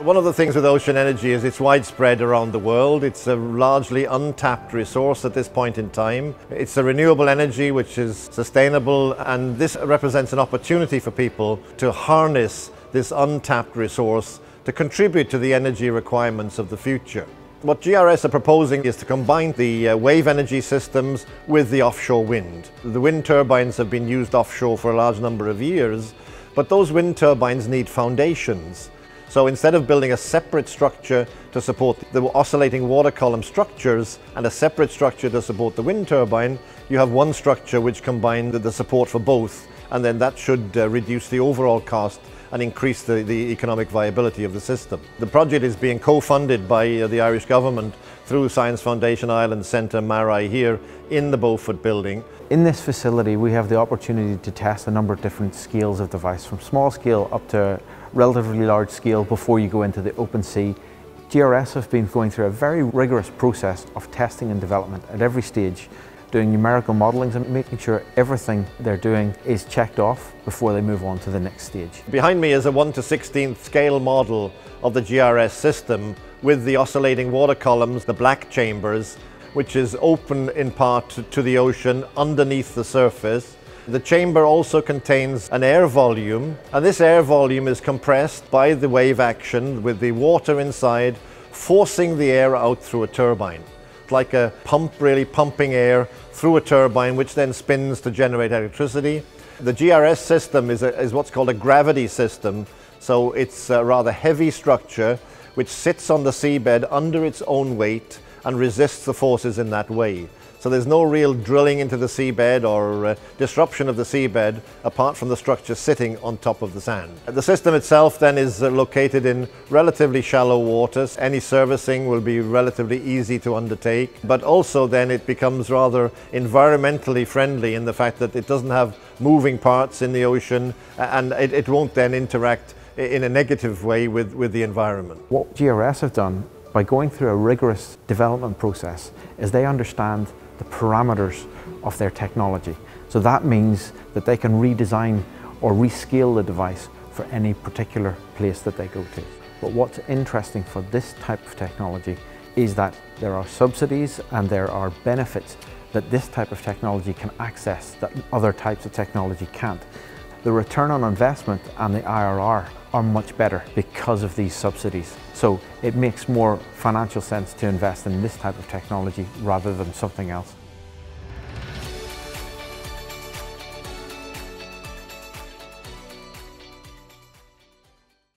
One of the things with ocean energy is it's widespread around the world. It's a largely untapped resource at this point in time. It's a renewable energy which is sustainable and this represents an opportunity for people to harness this untapped resource to contribute to the energy requirements of the future. What GRS are proposing is to combine the uh, wave energy systems with the offshore wind. The wind turbines have been used offshore for a large number of years, but those wind turbines need foundations. So instead of building a separate structure to support the oscillating water column structures and a separate structure to support the wind turbine, you have one structure which combines the support for both and then that should uh, reduce the overall cost and increase the, the economic viability of the system. The project is being co-funded by uh, the Irish Government through Science Foundation Ireland Centre MaREI here in the Beaufort building. In this facility we have the opportunity to test a number of different scales of device from small scale up to relatively large scale before you go into the open sea. GRS have been going through a very rigorous process of testing and development at every stage doing numerical modelings and making sure everything they're doing is checked off before they move on to the next stage. Behind me is a 1 to 16th scale model of the GRS system with the oscillating water columns, the black chambers, which is open in part to the ocean underneath the surface. The chamber also contains an air volume and this air volume is compressed by the wave action with the water inside forcing the air out through a turbine like a pump really pumping air through a turbine which then spins to generate electricity. The GRS system is, a, is what's called a gravity system. So it's a rather heavy structure which sits on the seabed under its own weight and resists the forces in that way. So there's no real drilling into the seabed or uh, disruption of the seabed apart from the structure sitting on top of the sand. The system itself then is uh, located in relatively shallow waters. Any servicing will be relatively easy to undertake, but also then it becomes rather environmentally friendly in the fact that it doesn't have moving parts in the ocean and it, it won't then interact in a negative way with, with the environment. What GRS have done by going through a rigorous development process is they understand the parameters of their technology. So that means that they can redesign or rescale the device for any particular place that they go to. But what's interesting for this type of technology is that there are subsidies and there are benefits that this type of technology can access that other types of technology can't. The return on investment and the IRR are much better because of these subsidies. So it makes more financial sense to invest in this type of technology rather than something else.